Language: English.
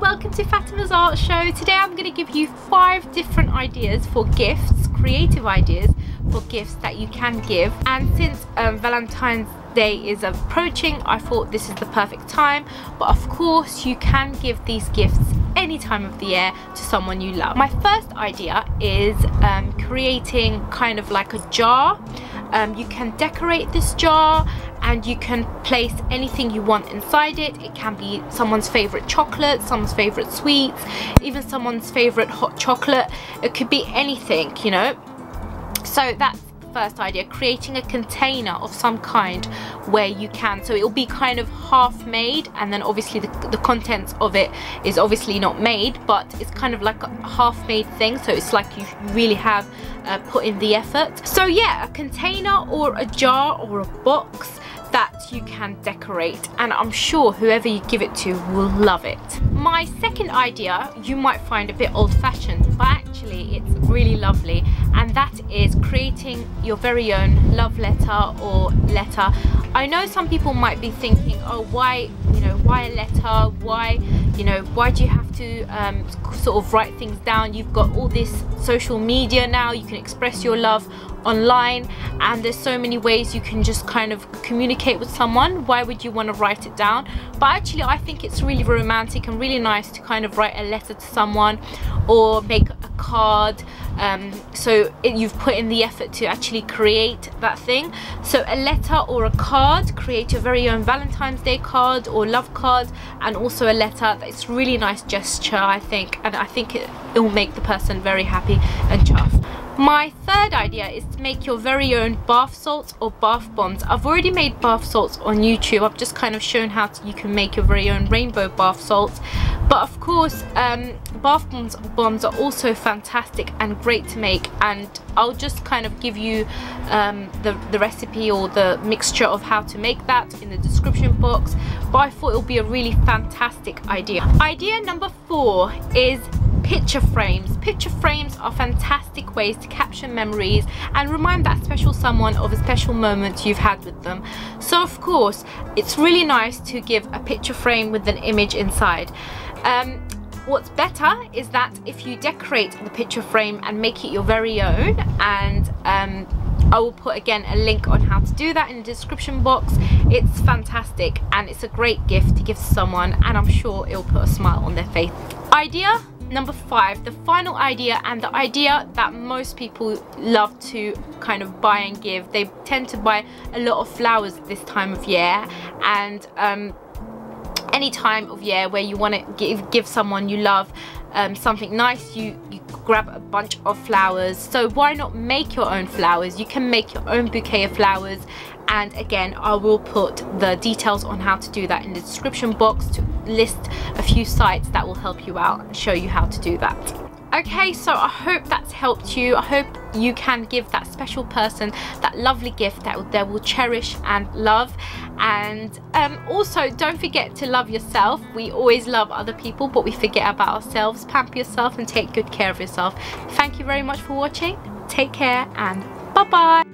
welcome to Fatema's Art Show. Today I'm going to give you five different ideas for gifts, creative ideas for gifts that you can give. And since um, Valentine's Day is approaching, I thought this is the perfect time. But of course, you can give these gifts any time of the year to someone you love. My first idea is um, creating kind of like a jar. Um, you can decorate this jar and you can place anything you want inside it. It can be someone's favorite chocolate, someone's favorite sweets, even someone's favorite hot chocolate. It could be anything, you know. So that's first idea creating a container of some kind where you can so it'll be kind of half made and then obviously the, the contents of it is obviously not made but it's kind of like a half made thing so it's like you really have uh, put in the effort. So yeah a container or a jar or a box that you can decorate and I'm sure whoever you give it to will love it. My second idea you might find a bit old-fashioned but actually it's really lovely and that is creating your very own love letter or letter. I know some people might be thinking oh why know why a letter? Why you know why do you have to um, sort of write things down? You've got all this social media now you can express your love online and there's so many ways you can just kind of communicate with someone. Why would you want to write it down? But actually I think it's really romantic and really nice to kind of write a letter to someone or make card um, so it, you've put in the effort to actually create that thing. So a letter or a card create your very own Valentine's Day card or love card and also a letter. It's really nice gesture I think and I think it, it will make the person very happy and chuffed my third idea is to make your very own bath salts or bath bombs. I've already made bath salts on YouTube. I've just kind of shown how to, you can make your very own rainbow bath salts. But of course, um, bath bombs, bombs are also fantastic and great to make. And I'll just kind of give you um, the, the recipe or the mixture of how to make that in the description box. But I thought it would be a really fantastic idea. Idea number four is picture frames. Picture frames are fantastic ways to capture memories and remind that special someone of a special moment you've had with them. So of course, it's really nice to give a picture frame with an image inside. Um, what's better is that if you decorate the picture frame and make it your very own and um, I will put again a link on how to do that in the description box. It's fantastic and it's a great gift to give to someone and I'm sure it'll put a smile on their face. Idea number five the final idea and the idea that most people love to kind of buy and give. They tend to buy a lot of flowers this time of year and um, any time of year where you want to give give someone you love um, something nice you, you grab a bunch of flowers. So why not make your own flowers? You can make your own bouquet of flowers. And again I will put the details on how to do that in the description box to list a few sites that will help you out and show you how to do that. Okay so I hope that's helped you. I hope you can give that special person that lovely gift that they will cherish and love. And um, also don't forget to love yourself. We always love other people but we forget about ourselves. Pamper yourself and take good care of yourself. Thank you very much for watching. Take care and bye bye